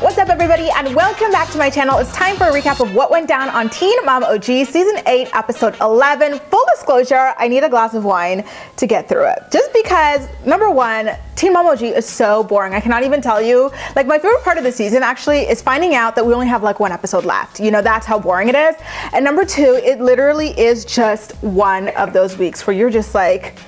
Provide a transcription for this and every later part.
What's up everybody and welcome back to my channel. It's time for a recap of what went down on Teen Mom OG season 8 episode 11. Full disclosure, I need a glass of wine to get through it. Just because number one, Teen Mom OG is so boring. I cannot even tell you. Like my favorite part of the season actually is finding out that we only have like one episode left. You know, that's how boring it is. And number two, it literally is just one of those weeks where you're just like,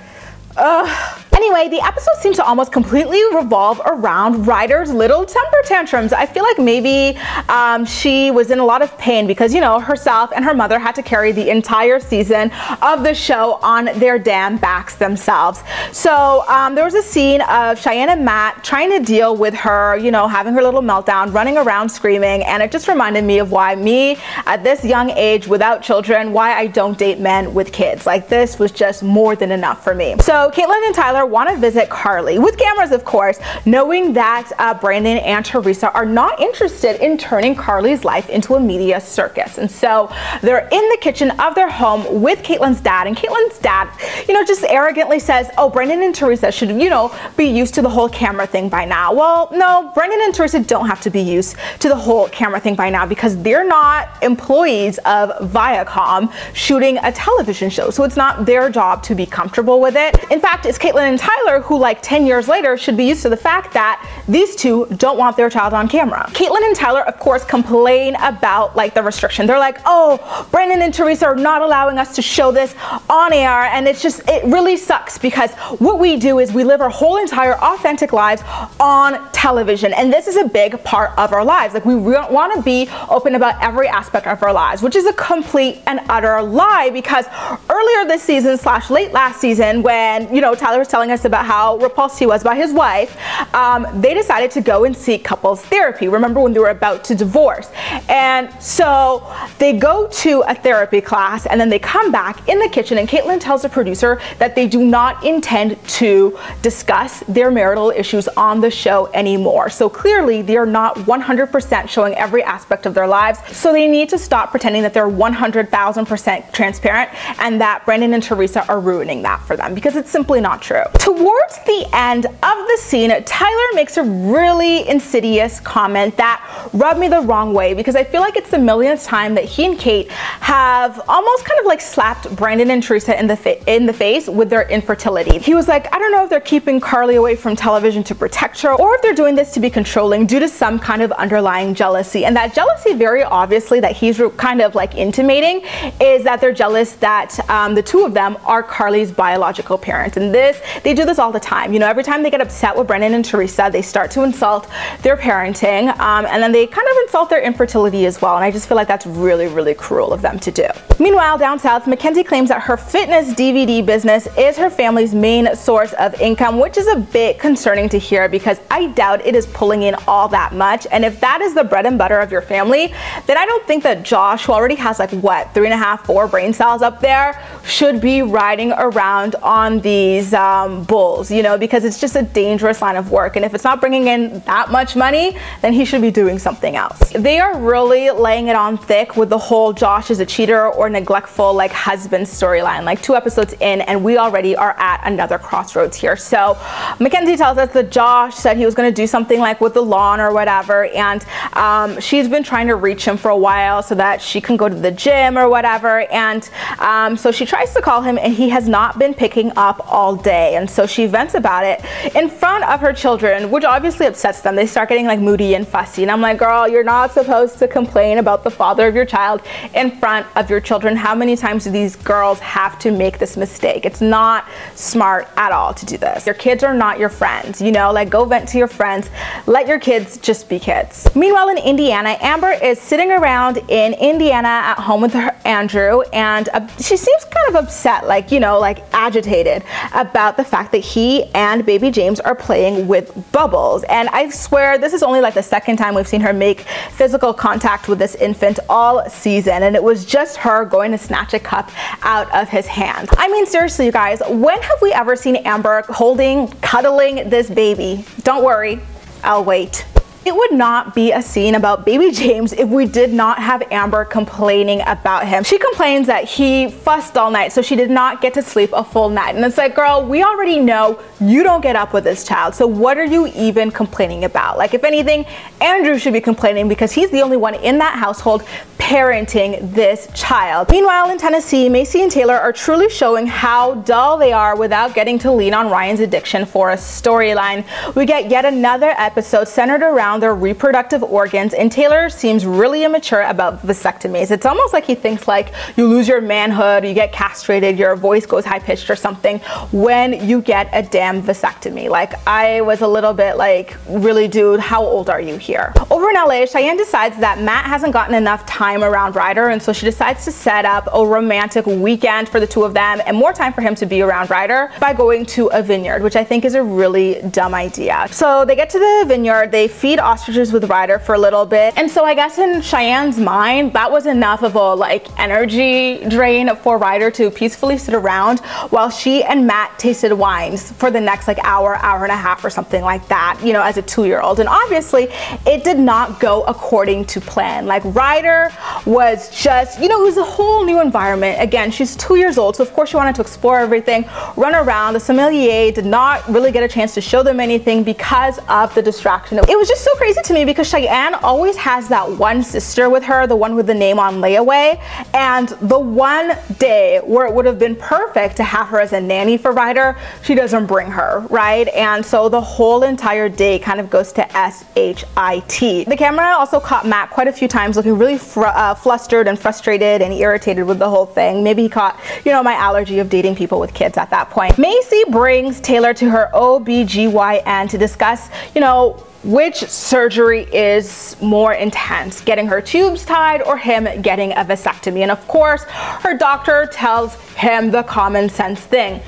ugh Anyway, the episode seems to almost completely revolve around Ryder's little temper tantrums. I feel like maybe um, she was in a lot of pain because, you know, herself and her mother had to carry the entire season of the show on their damn backs themselves. So um, there was a scene of Cheyenne and Matt trying to deal with her, you know, having her little meltdown, running around screaming, and it just reminded me of why me at this young age without children, why I don't date men with kids. Like this was just more than enough for me. So Catelynn and Tyler want to visit Carly with cameras, of course, knowing that uh, Brandon and Theresa are not interested in turning Carly's life into a media circus. And so they're in the kitchen of their home with Catelynn's dad, and Catelynn's dad, you know, just arrogantly says, Oh, Brandon and Theresa should, you know, be used to the whole camera thing by now. Well, no, Brandon and Theresa don't have to be used to the whole camera thing by now because they're not employees of Viacom shooting a television show. So it's not their job to be comfortable with it. In fact, it's Catelynn and Tyler who like 10 years later should be used to the fact that these two don't want their child on camera. Catelynn and Tyler, of course, complain about like the restriction. They're like, oh, Brandon and Theresa are not allowing us to show this on air. And it's just, it really sucks because what we do is we live our whole entire authentic lives on television. And this is a big part of our lives. Like we want to be open about every aspect of our lives, which is a complete and utter lie because earlier this season slash late last season when, you know, Tyler was telling us about how repulsed he was by his wife, um, they decided to go and seek couples therapy. Remember when they were about to divorce? And so they go to a therapy class and then they come back in the kitchen and Catelynn tells the producer that they do not intend to discuss their marital issues on the show anymore. So clearly they are not 100% showing every aspect of their lives. So they need to stop pretending that they're 100,000% transparent and that Brandon and Theresa are ruining that for them because it's simply not true. Towards the end of the scene, Tyler makes a really insidious comment that rubbed me the wrong way because I feel like it's the millionth time that he and Kate have almost kind of like slapped Brandon and Theresa in the in the face with their infertility. He was like, I don't know if they're keeping Carly away from television to protect her or if they're doing this to be controlling due to some kind of underlying jealousy. And that jealousy, very obviously, that he's kind of like intimating is that they're jealous that um, the two of them are Carly's biological parents. And this, they do this all the time. You know, every time they get upset with Brandon and Theresa, they start to insult their parenting um, and then they kind of insult their infertility as well. And I just feel like that's really, really cruel of them to do. Meanwhile, down south, Mackenzie claims that her fitness DVD business is her family's main source of income, which is a bit concerning to hear because I doubt it is pulling in all that much. And if that is the bread and butter of your family, then I don't think that Josh, who already has like what, three and a half, four brain cells up there, should be riding around on these um, bulls, you know, because it's just a dangerous line of work. And if it's not bringing in that much money, then he should be doing something else. They are really laying it on thick with the whole Josh is a cheater or neglectful like husband storyline. Like two episodes in and we already are at another crossroads here. So Mackenzie tells us that Josh said he was going to do something like with the lawn or whatever. And um, she's been trying to reach him for a while so that she can go to the gym or whatever. And um, so she tries to call him and he has not been picking up all day. And so she vents about it in front of her children, which obviously upsets them. They start getting like moody and fussy. And I'm like, girl, you're not supposed to complain about the father of your child in front of your children. How many times do these girls have to make this mistake? It's not smart at all to do this. Your kids are not your friends, you know, like go vent to your friends. Let your kids just be kids. Meanwhile, in Indiana, Amber is sitting around in Indiana at home with her Andrew and uh, she seems kind of upset, like, you know, like agitated about the fact that he and baby James are playing with bubbles. And I swear this is only like the second time we've seen her make physical contact with this infant all season. And it was just her going to snatch a cup out of his hand. I mean, seriously, you guys, when have we ever seen Amber holding, cuddling this baby? Don't worry, I'll wait. It would not be a scene about baby James if we did not have Amber complaining about him. She complains that he fussed all night, so she did not get to sleep a full night. And it's like, girl, we already know you don't get up with this child, so what are you even complaining about? Like, if anything, Andrew should be complaining because he's the only one in that household parenting this child. Meanwhile, in Tennessee, Maci and Taylor are truly showing how dull they are without getting to lean on Ryan's addiction for a storyline. We get yet another episode centered around their reproductive organs, and Taylor seems really immature about vasectomies. It's almost like he thinks like you lose your manhood, you get castrated, your voice goes high pitched or something when you get a damn vasectomy. Like I was a little bit like, really dude, how old are you here? Over in LA, Cheyenne decides that Matt hasn't gotten enough time time around Ryder, and so she decides to set up a romantic weekend for the two of them and more time for him to be around Ryder by going to a vineyard, which I think is a really dumb idea. So they get to the vineyard, they feed ostriches with Ryder for a little bit, and so I guess in Cheyenne's mind, that was enough of a like energy drain for Ryder to peacefully sit around while she and Matt tasted wines for the next like hour, hour and a half or something like that, you know, as a two-year-old. And obviously, it did not go according to plan. Like Ryder was just, you know, it was a whole new environment. Again, she's two years old, so of course she wanted to explore everything, run around. The sommelier did not really get a chance to show them anything because of the distraction. It was just so crazy to me because Cheyenne always has that one sister with her, the one with the name on layaway, and the one day where it would have been perfect to have her as a nanny for Ryder, she doesn't bring her, right? And so the whole entire day kind of goes to S-H-I-T. The camera also caught Matt quite a few times looking really fr uh, flustered and frustrated and irritated with the whole thing. Maybe he caught, you know, my allergy of dating people with kids at that point. Maci brings Taylor to her OBGYN to discuss, you know, which surgery is more intense, getting her tubes tied or him getting a vasectomy. And of course, her doctor tells him the common sense thing.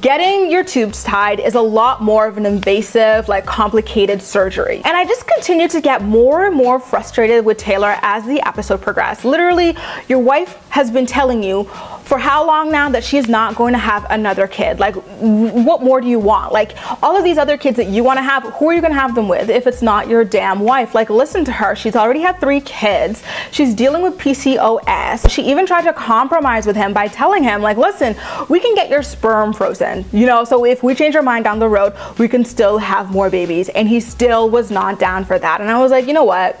Getting your tubes tied is a lot more of an invasive, like complicated surgery. And I just continue to get more and more frustrated with Taylor as the episode progressed. Literally, your wife has been telling you for how long now that she's not going to have another kid? Like, what more do you want? Like, all of these other kids that you want to have, who are you going to have them with if it's not your damn wife? Like, listen to her. She's already had three kids. She's dealing with PCOS. She even tried to compromise with him by telling him, like, listen, we can get your sperm frozen, you know, so if we change our mind down the road, we can still have more babies. And he still was not down for that. And I was like, you know what?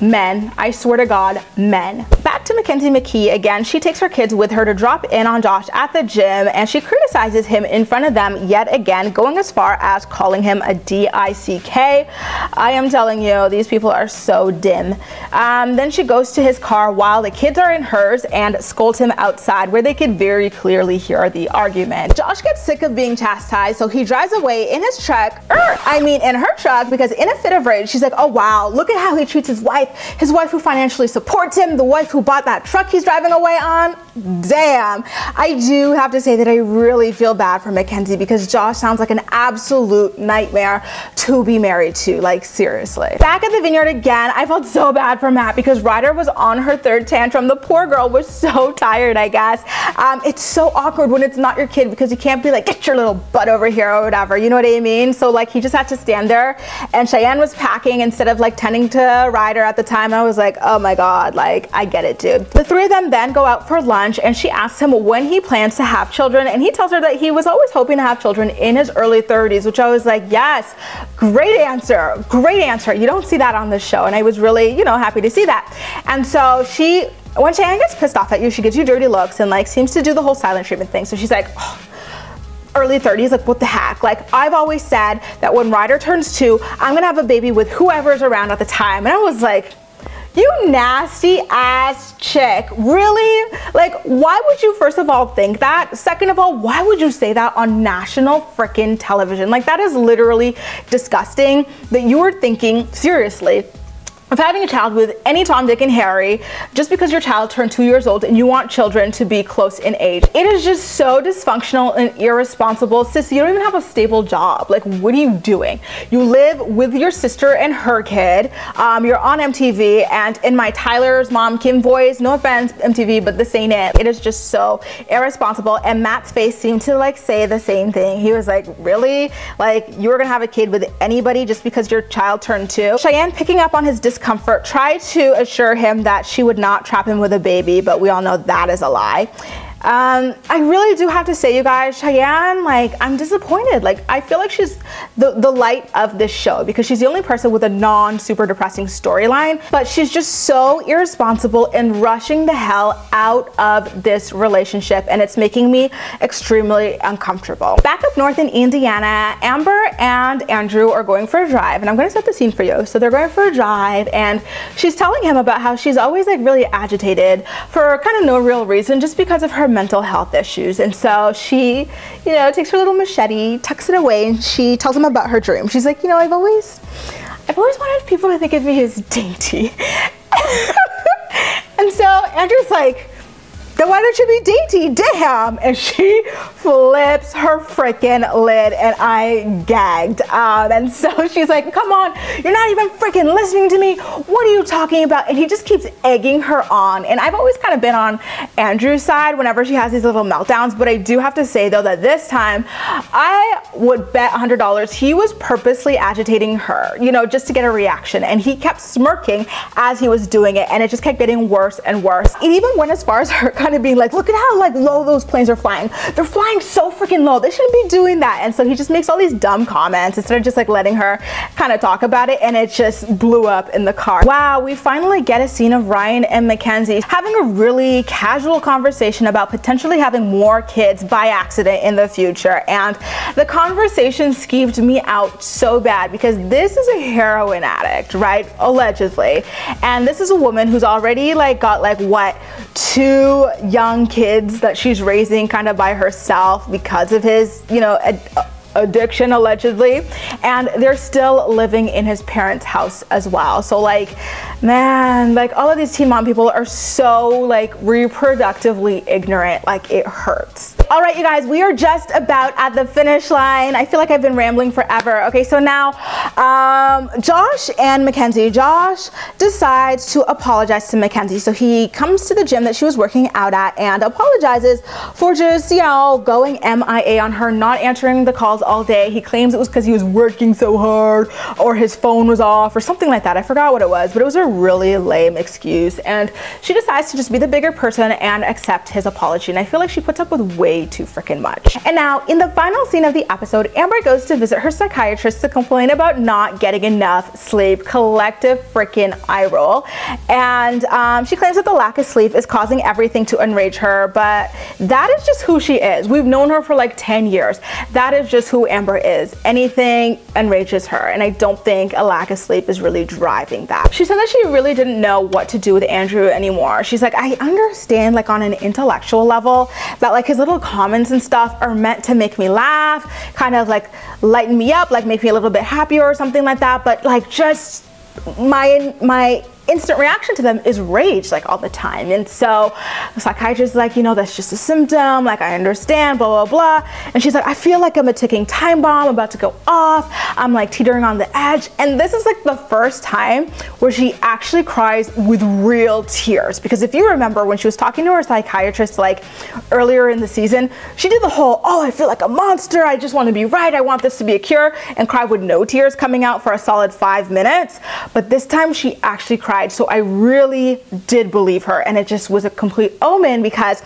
men. I swear to God, men. To Mackenzie McKee again. She takes her kids with her to drop in on Josh at the gym and she criticizes him in front of them yet again, going as far as calling him a D-I-C-K. I am telling you, these people are so dim. Um, then she goes to his car while the kids are in hers and scolds him outside where they could very clearly hear the argument. Josh gets sick of being chastised, so he drives away in his truck, er, I mean in her truck, because in a fit of rage, she's like, oh wow, look at how he treats his wife his wife who financially supports him, the wife who bought that truck he's driving away on. Damn. I do have to say that I really feel bad for Mackenzie because Josh sounds like an absolute nightmare to be married to, like seriously. Back at the vineyard again, I felt so bad for Matt because Ryder was on her third tantrum. The poor girl was so tired, I guess. Um, it's so awkward when it's not your kid because you can't be like, get your little butt over here or whatever, you know what I mean? So like he just had to stand there and Cheyenne was packing instead of like tending to Ryder at the time. I was like, oh my God, like I get it, The three of them then go out for lunch and she asks him when he plans to have children and he tells her that he was always hoping to have children in his early 30s which I was like yes great answer great answer you don't see that on this show and I was really you know happy to see that and so she when Cheyenne gets pissed off at you she gives you dirty looks and like seems to do the whole silent treatment thing so she's like oh, early 30s, like what the heck? Like I've always said that when Ryder turns two, I'm gonna have a baby with whoever's around at the time. And I was like, you nasty ass chick. Really? Like, why would you first of all think that? Second of all, why would you say that on national freaking television? Like, that is literally disgusting that you were thinking, seriously, of having a child with any Tom, Dick, and Harry just because your child turned two years old and you want children to be close in age. It is just so dysfunctional and irresponsible. Sis, you don't even have a stable job. Like, what are you doing? You live with your sister and her kid. Um, you're on MTV, and in my Tyler's mom Kim voice, no offense, MTV, but this ain't it. It is just so irresponsible. And Matt's face seemed to like say the same thing. He was like, really? Like, you were gonna have a kid with anybody just because your child turned two? Cheyenne picking up on his discomfort, tried to assure him that she would not trap him with a baby, but we all know that is a lie. Um, I really do have to say, you guys, Cheyenne, like, I'm disappointed. Like, I feel like she's the, the light of this show because she's the only person with a non super depressing storyline, but she's just so irresponsible and rushing the hell out of this relationship, and it's making me extremely uncomfortable. Back up north in Indiana, Amber and Andrew are going for a drive, and I'm gonna set the scene for you. So they're going for a drive, and she's telling him about how she's always like really agitated for kind of no real reason, just because of her mental health issues. And so she, you know, takes her little machete, tucks it away, and she tells him about her dream. She's like, you know, I've always, I've always wanted people to think of me as dainty. and so Andrew's like, why don't you be dainty? Damn. And she flips her freaking lid and I gagged. Um, and so she's like, come on, you're not even freaking listening to me. What are you talking about? And he just keeps egging her on. And I've always kind of been on Andrew's side whenever she has these little meltdowns. But I do have to say though that this time I would bet $100 he was purposely agitating her, you know, just to get a reaction. And he kept smirking as he was doing it. And it just kept getting worse and worse. It even went as far as her kind of being like, look at how like low those planes are flying. They're flying so freaking low. They shouldn't be doing that. And so he just makes all these dumb comments instead of just like letting her kind of talk about it. And it just blew up in the car. Wow, we finally get a scene of Ryan and Mackenzie having a really casual conversation about potentially having more kids by accident in the future. And the conversation skeeved me out so bad because this is a heroin addict, right? Allegedly. And this is a woman who's already like got like what, two young kids that she's raising kind of by herself because of his, you know, ad- uh, addiction allegedly and they're still living in his parents house as well so like man like all of these teen mom people are so like reproductively ignorant like it hurts all right, you guys, we are just about at the finish line. I feel like I've been rambling forever. Okay, so now um, Josh and Mackenzie. Josh decides to apologize to Mackenzie. So he comes to the gym that she was working out at and apologizes for just, you know, going MIA on her, not answering the calls all day. He claims it was because he was working so hard or his phone was off or something like that. I forgot what it was, but it was a really lame excuse. And she decides to just be the bigger person and accept his apology. And I feel like she puts up with way too freaking much. And now in the final scene of the episode, Amber goes to visit her psychiatrist to complain about not getting enough sleep. Collective freaking eye roll. And um, she claims that the lack of sleep is causing everything to enrage her, but that is just who she is. We've known her for like 10 years. That is just who Amber is. Anything enrages her. And I don't think a lack of sleep is really driving that. She said that she really didn't know what to do with Andrew anymore. She's like, I understand like on an intellectual level that like his little comments and stuff are meant to make me laugh, kind of like lighten me up, like make me a little bit happier something like that. But like just my my instant reaction to them is rage like all the time. And so the psychiatrist is like, you know, that's just a symptom. Like I understand, blah, blah, blah. And she's like, I feel like I'm a ticking time bomb about to go off. I'm like teetering on the edge. And this is like the first time where she actually cries with real tears. Because if you remember when she was talking to her psychiatrist like earlier in the season, she did the whole, oh, I feel like a monster. I just want to be right. I want this to be a cure and cry with no tears coming out for a solid five minutes. But this time she actually cried So I really did believe her. And it just was a complete omen because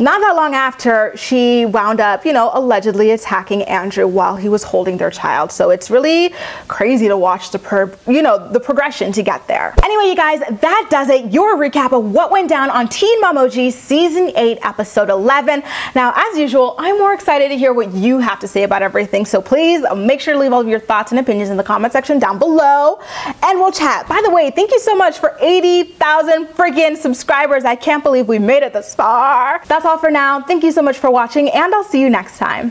not that long after, she wound up, you know, allegedly attacking Andrew while he was holding their child. So it's really crazy to watch the, per, you know, the progression to get there. Anyway, you guys, that does it. Your recap of what went down on Teen Mom OG Season 8, Episode 11. Now, as usual, I'm more excited to hear what you have to say about everything. So please um, make sure to leave all of your thoughts and opinions in the comment section down below and we'll chat. By the way, thank you so much for 80,000 freaking subscribers. I can't believe we made it this far. That's all all for now. Thank you so much for watching and I'll see you next time.